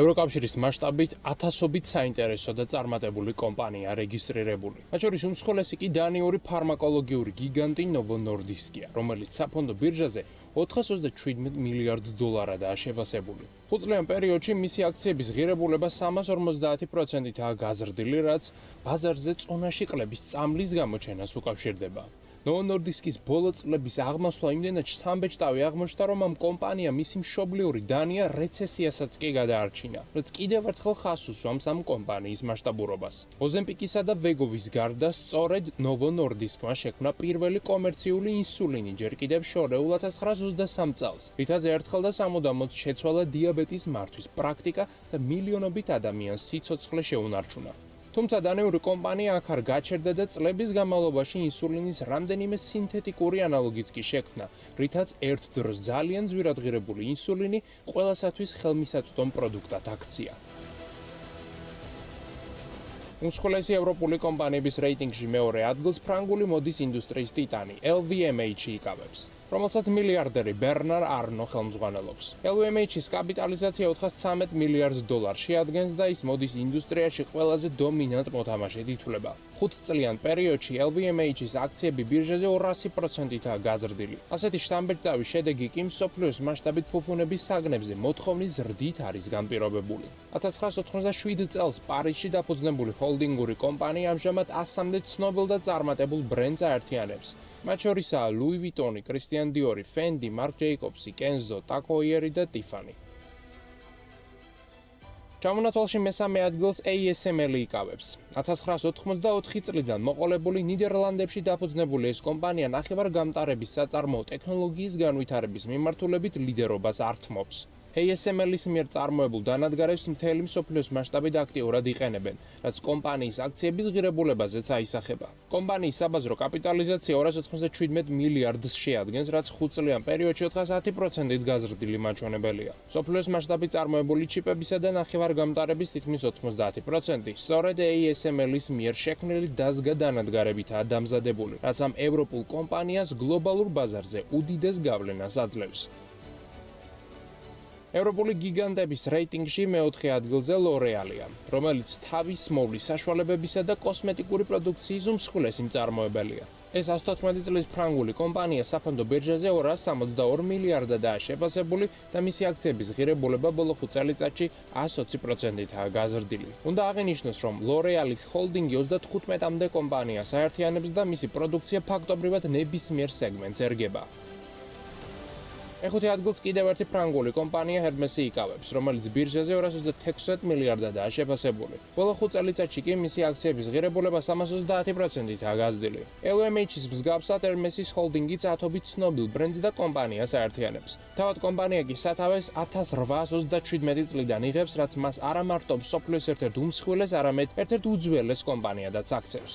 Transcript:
ევროკავშირის მასშტაბით ათასობით საინტერესო და წარმატებული კომპანია რეგისტრირებული. მათ შორის უმსხვილესი კი დანიური ფარმაკოლოგიური გიგანტი Novo Nordisk-ია, რომელიც საფონდო ბირჟაზე 427 მილიარდ დოლარადაა შეფასებული. ხუთწლიან პერიოდში მისი აქციების ღირებულება 350%-ითაა გაზრდილი, რაც ბაზარზე წონაში ყლების წამლის გამოჩენას უკავშირდება. ნოონორდისკის ბოლო წლების აღმასვლა იმდენად შთამბეჭდავი აღმოჩნდა, რომ ამ კომპანიამ მისი მშობლიური დანია რეცესიასაც კი გადაარჩინა, რაც კიდევ ერთხელ ხას უსვამს ამ კომპანიის მასშტაბურობას. ოზემპიკისა და ვეგოვის გარდა, სწორედ ნოონორდისკმა შექმნა პირველი კომერციული ინსულინი ჯერ კიდევ შორეულ 1923 წელს, რითაც ერთხელ და სამუდამოდ შეცვალა დიაბეტის მართვის პრაქტიკა და მილიონობით ადამიანს სიცოცხლე შეუნარჩუნა. თუმცა დანიური კომპანია აქ არ გაჩერდა და წლების განმავლობაში ინსულინის რამდენიმე სინთეტიკური ანალოგიც კი შექმნა, რითაც ერთ დროს ძალიან ძვირადღირებული ინსულინი ყველასათვის ხელმისაწვდომ პროდუქტად აქცია. უმსხვილესი ევროპული კომპანიების რეიტინგში მეორე ადგილს ფრანგული მოდის ინდუსტრიის ტიტანი LVMH იკავებს, რომელსაც მილიარდერი ბერნარ არნო ხელმძღვანელობს. LVMH-ის კაპიტალიზაცია 413 მილიარდ დოლარს შეადგენს და ის მოდის ინდუსტრიაში ყველაზე დომინანტ მოთამაშედ ითვლება. 5 წლიან პერიოდში LVMH-ის აქციები ბირჟაზე 200%-ითაა გაზრდილი. ასეთი შთამბეჭდავი შედეგი კი მსოფლიოს მასშტაბით ფუფუნების საგნებზე მოთხოვნის ზრდით არის განპირობებული. 1997 წელს პარიზში დაფუძნებული ჰოლდინგური კომპანია ამჟამად 100-მდე ცნობილ და წარმატებულ ბრენდს აერთიანებს. მათ შორისაა Louis Vuitton, Christian Dior, Fendi, Marc Jacobs, Kenzo, Taco Heuer და Tiffany. ჩამონათვალში მესამე ადგილს ASML იკავებს. 1984 წლიდან მოყოლებული ნიდერლანდებში დაფუძნებული ეს კომპანია ნახევარ გამტარების საწარმოო ტექნოლოგიის განვითარების მიმართულებით ლიდერობას ართმობს. ASML-ის მიერ წარმოებულ დანადგარებს მთელი მსოფლიოს მასშტაბით აქტიურად იყენებენ, რაც კომპანიის აქციების ღირებულებაზეც აისახება. კომპანიის საბაზრო კაპიტალიზაცია 297 მილიარდს შეადგენს, რაც 5 წლიან პერიოდში 410%-ით გაზრდილი მაჩვენებელია. მსოფლიოს მასშტაბით წარმოებული ჩიპებისა და ნახევარგამტარების თითქმის 90% სწორედ ASML-ის მიერ შექმნილი დაზგა დანადგარებითაა დამზადებული, რაც ამ ევროპულ კომპანიას გლობალურ ბაზარზე უდიდეს გავლენას აძლევს. ევროპული გიგანტების რეიტინგში მეოთხე ადგილზე ლორეალია, რომელიც თავის მოვლის საშუალებებისა და კოსმეტიკური პროდუქციის უმსხვილესი მწარმოებელია. ეს 114 წლის ფრანგული კომპანია საფონდო ბირჟაზე 262 მილიარდადაა შეფასებული და მისი აქციების ღირებულება ბოლო 5 წელიწადში 120%-ითაა გაზრდილი. უნდა აღინიშნოს, რომ ლორეალის ჰოლდინგი 35-მდე კომპანიას აერთიანებს და მისი პროდუქცია ფაქტობრივად ნებისმიერ სეგმენტს ერგება. ეხუთი ადგილს კიდევ ერთი ფრანგული კომპანია Hermes-ი იკავებს, რომელიც ბირჟაზე 226 მილიარდადაა შეფასებული. ბოლო 5 წელიწადში კი მისი აქციების ღირებულება 330%-ითაა გაზრდილი. LVMH-ის მსგავსად Hermes-ის ჰოლდინგიც ათობით ცნობილ ბრენდს და კომპანიას აერთიანებს. თავად კომპანია კი სათავეს 1837 წლიდან იღებს, რაც მას არა მარტო სოფლის ერთ-ერთ უმსხვილეს, არამედ ერთ-ერთ უძველეს კომპანიადაც აქცევს.